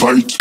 fight.